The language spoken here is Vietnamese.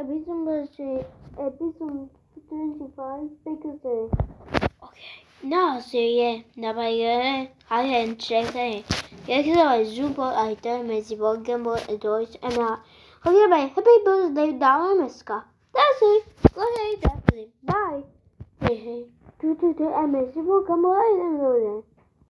episode episode 25 because happy birthday, darling Miska. That's it. Go ahead, that's it. Bye. Hey, hey. Tu tu tu, I miss you. Come on,